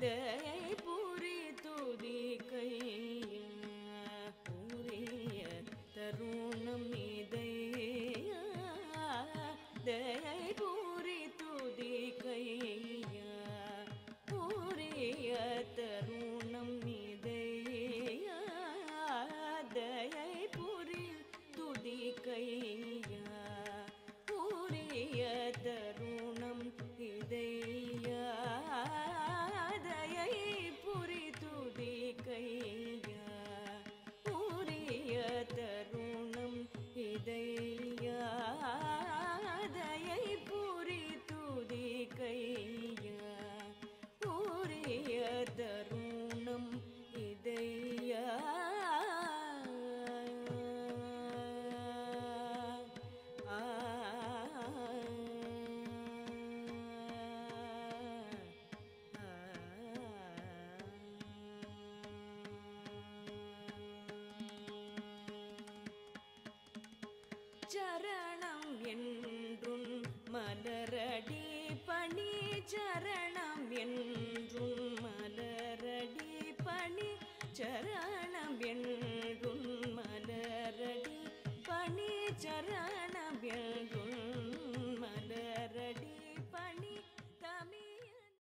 the சரணம் என்றும் மலரடி பணி சரணம் என்றும் மலரடி பணி சரணம் என்றும் மலரடி பணி சரணம்